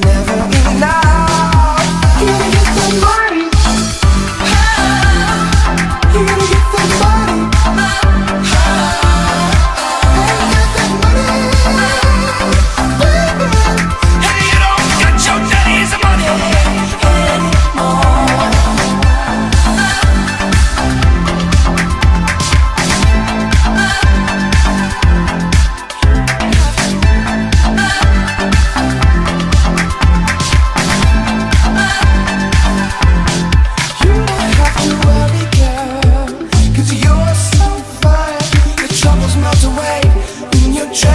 never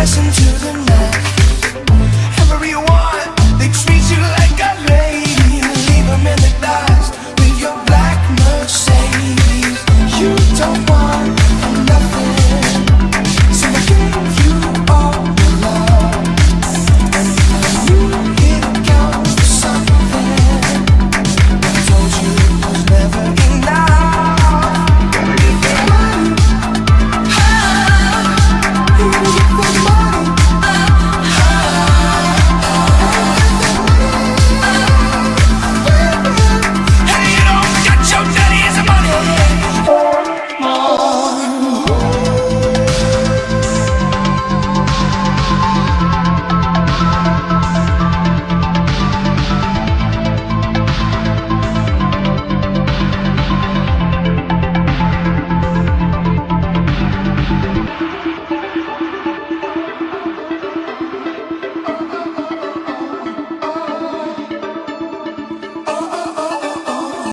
Listen to the